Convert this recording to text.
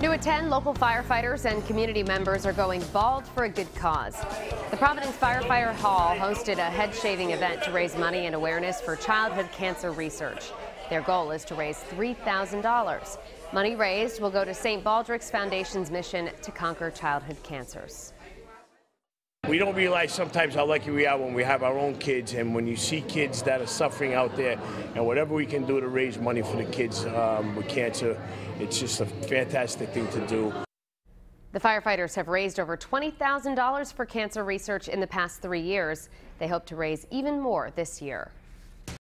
New at 10, local firefighters and community members are going bald for a good cause. The Providence Firefighter Hall hosted a head shaving event to raise money and awareness for childhood cancer research. Their goal is to raise $3,000. Money raised will go to St. Baldrick's Foundation's mission to conquer childhood cancers. We don't realize sometimes how lucky we are when we have our own kids and when you see kids that are suffering out there and whatever we can do to raise money for the kids um, with cancer, it's just a fantastic thing to do. The firefighters have raised over $20,000 for cancer research in the past three years. They hope to raise even more this year.